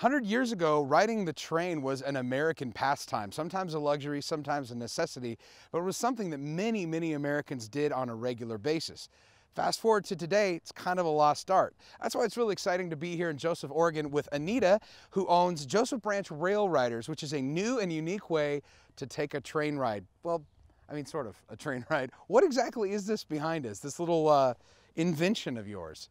100 years ago, riding the train was an American pastime, sometimes a luxury, sometimes a necessity, but it was something that many, many Americans did on a regular basis. Fast forward to today, it's kind of a lost art. That's why it's really exciting to be here in Joseph, Oregon with Anita, who owns Joseph Branch Rail Riders, which is a new and unique way to take a train ride. Well, I mean, sort of a train ride. What exactly is this behind us, this little uh, invention of yours?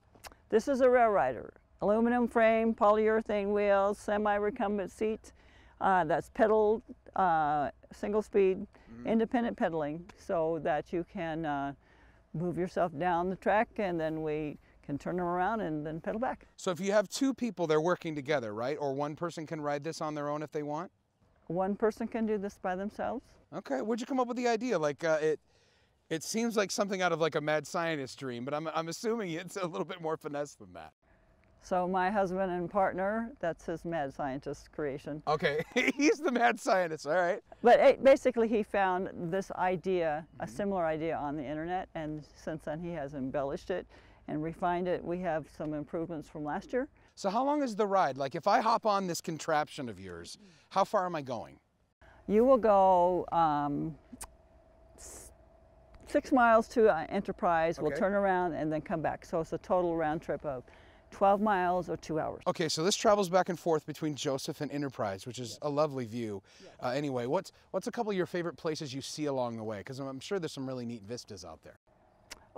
This is a rail rider. Aluminum frame, polyurethane wheels, semi-recumbent seat. Uh, that's pedal, uh, single speed, mm -hmm. independent pedaling so that you can uh, move yourself down the track and then we can turn them around and then pedal back. So if you have two people, they're working together, right? Or one person can ride this on their own if they want? One person can do this by themselves. Okay, where'd you come up with the idea? Like uh, it, it seems like something out of like a mad scientist dream, but I'm, I'm assuming it's a little bit more finesse than that. So my husband and partner, that's his mad scientist creation. Okay, he's the mad scientist, all right. But it, basically he found this idea, a mm-hmm. similar idea on the internet, and since then he has embellished it and refined it. We have some improvements from last year. So how long is the ride? Like if I hop on this contraption of yours, how far am I going? You will go um, six miles to uh, Enterprise, okay. we'll turn around and then come back. So it's a total round trip of 12 miles or two hours. Okay, so this travels back and forth between Joseph and Enterprise, which is a lovely view. Uh, anyway, what's, what's a couple of your favorite places you see along the way? Because I'm sure there's some really neat vistas out there.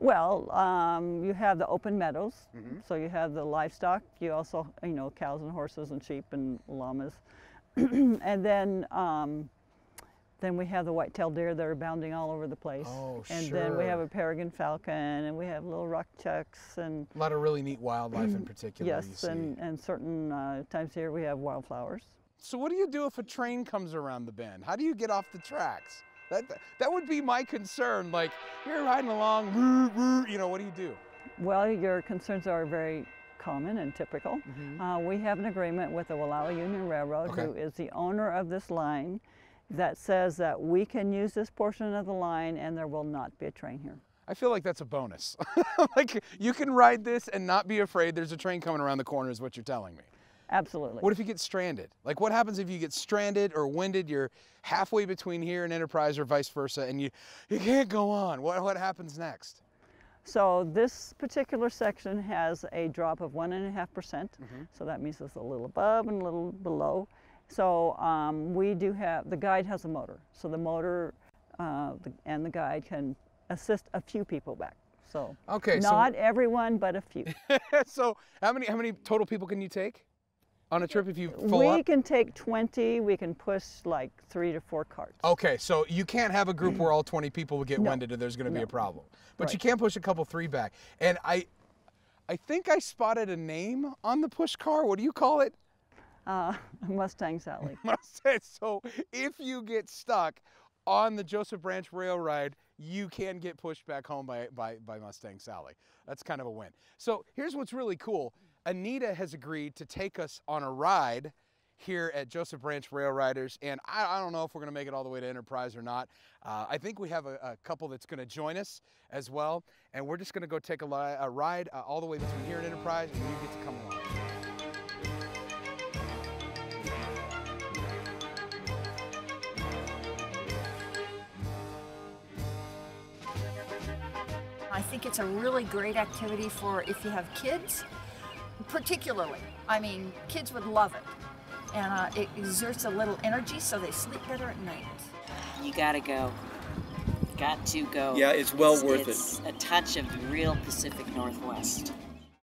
Well, um, you have the open meadows, mm -hmm. so you have the livestock. You also, you know, cows and horses and sheep and llamas. and then um, then we have the white-tailed deer that are bounding all over the place. Oh, and sure. then we have a peregrine falcon, and we have little rock chucks, and a lot of really neat wildlife in particular. Yes, and and certain uh, times here we have wildflowers. So what do you do if a train comes around the bend? How do you get off the tracks? That that would be my concern. Like you're riding along, you know, what do you do? Well, your concerns are very common and typical. Mm -hmm. uh, we have an agreement with the Wallowa Union Railroad, okay. who is the owner of this line that says that we can use this portion of the line and there will not be a train here. I feel like that's a bonus. like you can ride this and not be afraid there's a train coming around the corner is what you're telling me. Absolutely. What if you get stranded? Like what happens if you get stranded or winded, you're halfway between here and Enterprise or vice versa and you, you can't go on. What, what happens next? So this particular section has a drop of one and a half percent. Mm-hmm. So that means it's a little above and a little below. So um, we do have, the guide has a motor. So the motor uh, and the guide can assist a few people back. So okay, not so, everyone, but a few. so how many, how many total people can you take on a trip if you We up? can take 20, we can push like three to four carts. Okay, so you can't have a group where all 20 people will get no. winded and there's gonna no. be a problem. But right. you can push a couple three back. And I, I think I spotted a name on the push car. What do you call it? Uh, Mustang Sally. Mustang. So if you get stuck on the Joseph Branch rail ride, you can get pushed back home by, by, by Mustang Sally. That's kind of a win. So here's what's really cool. Anita has agreed to take us on a ride here at Joseph Branch Rail Riders. And I, I don't know if we're going to make it all the way to Enterprise or not. Uh, I think we have a, a couple that's going to join us as well. And we're just going to go take a, a ride uh, all the way between here and Enterprise, and you get to come along. I think it's a really great activity for if you have kids, particularly. I mean, kids would love it. And uh, it exerts a little energy so they sleep better at night. You gotta go. Got to go. Yeah, it's well it's, worth it's it. It's a touch of the real Pacific Northwest.